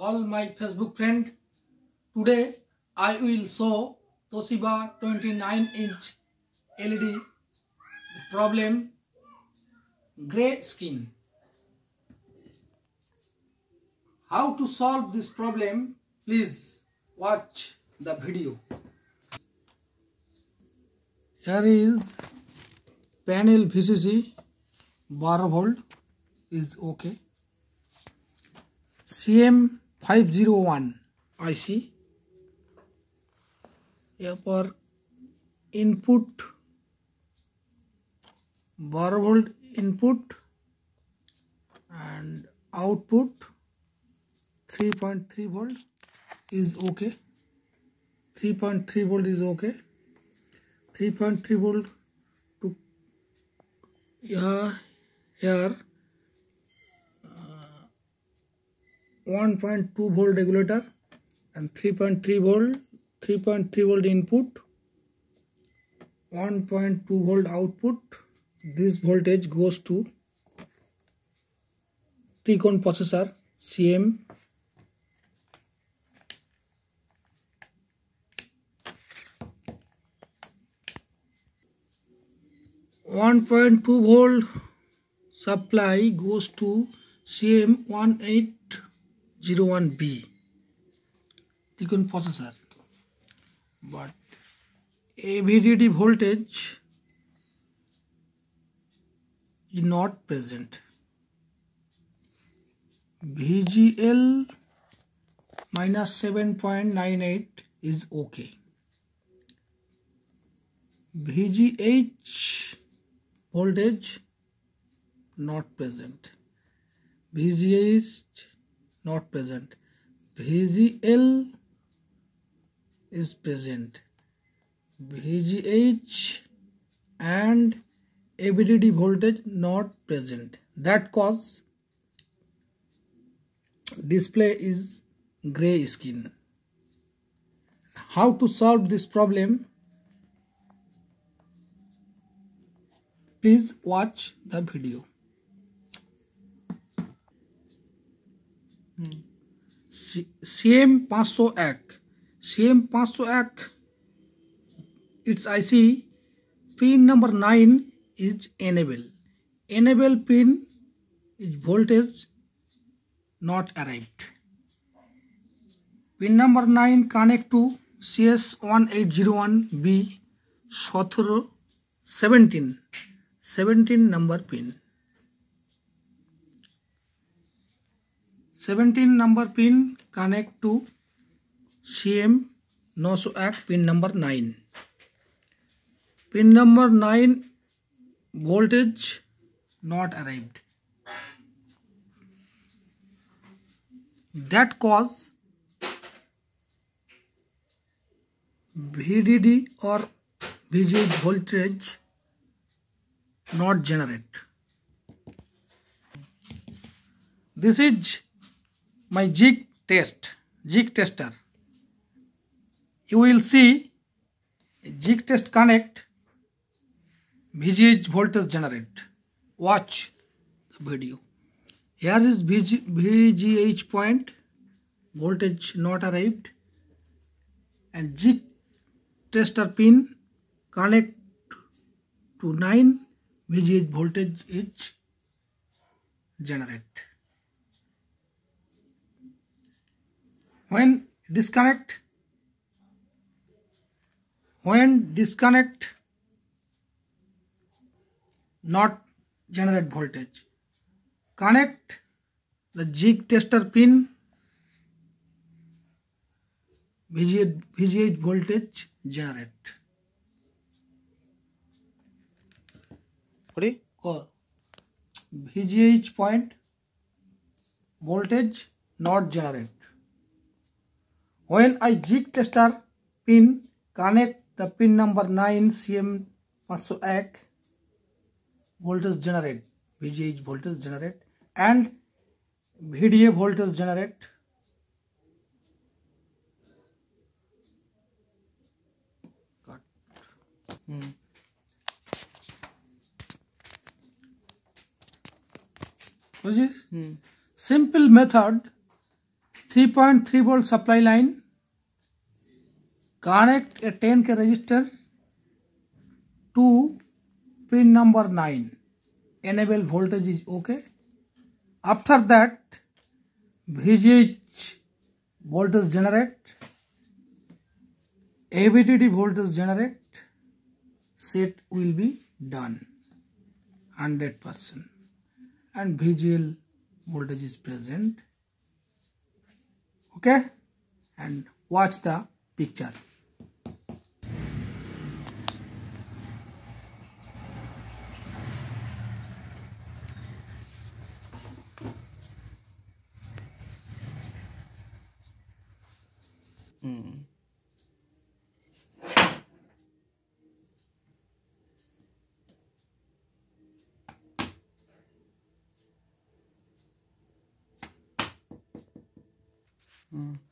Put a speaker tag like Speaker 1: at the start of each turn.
Speaker 1: all my Facebook friend. Today I will show Toshiba 29 inch LED problem gray skin. How to solve this problem? Please watch the video. Here is panel VCC 12 volt is okay. Five zero one I C यहाँ पर input बारह volt input and output three point three volt is okay three point three volt is okay three point three volt to यहाँ here 1.2 volt regulator and 3.3 volt 3.3 volt input 1.2 volt output. This voltage goes to T-con processor CM One point two volt supply goes to CM one eight zero one B T-con processor, but AVDD voltage is not present. VGL minus 7.98 is okay. VGH voltage not present. VGH not present. VGL is present. VGH and AVDD voltage not present. That cause display is gray skin. How to solve this problem? Please watch the video. CM পাঁচশো এক। CM পাঁচশো এক it's IC pin number nine is enable enable pin is voltage not arrived pin number nine connect to CS one eight zero one B সতেরো seventeen seventeen number pin 17 number pin connect to CM 901 pin number 9. Pin number 9 voltage not arrived. That cause VDD or VGH voltage not generate. This is my jig test, jig tester. You will see jig test connect VGH voltage generate. Watch the video. Here is VG, VGH point, voltage not arrived and jig tester pin connect to 9 VGH voltage is generate. When disconnect, when disconnect not generate voltage. Connect the jig tester pin VGH, VGH voltage generate.
Speaker 2: Ready?
Speaker 1: Or VGH point voltage not generate. When I jig tester pin connect the pin number 9 CM 501 voltage generate VGH voltage generate and VDA voltage generate cut
Speaker 2: Hmm.
Speaker 1: What is?
Speaker 2: Hmm.
Speaker 1: simple method 3.3 volt supply line connect a 10k resistor to pin number 9 enable voltage is okay after that VGH voltage generate ABTD voltage generate set will be done 100% and VGL voltage is present okay and watch the picture
Speaker 2: Mm. Mm.